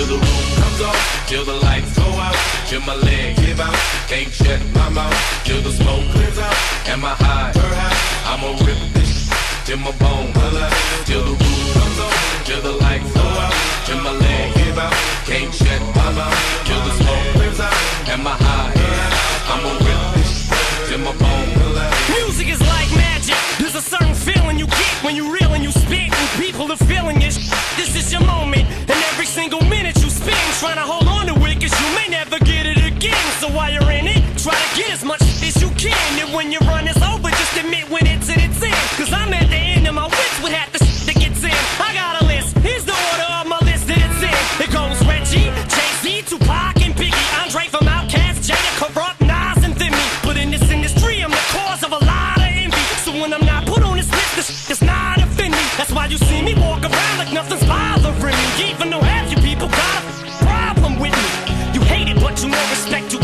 till the roof comes off, till the lights go out, till my leg give out, can't shut my mouth, till the smoke clears out, and my high, I'ma rip this till my bone holla, till the roof comes off, till the lights go out, till my leg give out, can't shut my mouth, till the smoke clears out, and my high, I'ma rip this till my bone holla. Music is like magic. There's a certain feeling you get when you reel and you spit, and people are feeling it. Try to hold on to it, cause you may never get it again. So while you're in it, try to get as much as you can. And when your run is over, just admit when it's in its end. Cause I'm at the end of my wits with half the shit that gets in. I got a list, here's the order of my list that it's in. It goes Reggie, Jay-Z, Tupac, and Biggie, Andre from Outkast, Jada, Kurupt, Nas, and Thimmy. But in this industry, I'm the cause of a lot of envy. So when I'm not put on this list, this shit is not offending me. That's why you see me walk around like nothing. respect to